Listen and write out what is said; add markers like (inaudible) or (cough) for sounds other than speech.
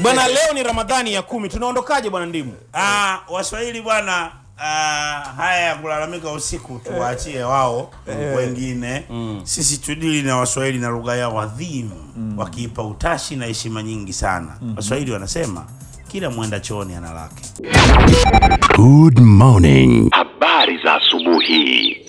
(laughs) bwana leo ni ramadhani ya kumi. Tunaondokaje bwana ndimu? Ah, waswahili bwana Uh, haya ya kulalamika usiku tuwaachie wao eh. wengine. Mm. Sisi tudili na waswahili na lugha yao adhimu mm. wakiipa utashi na heshima nyingi sana. Mm-hmm. Waswahili wanasema kila mwenda chooni ana lake. Good morning. Habari za asubuhi.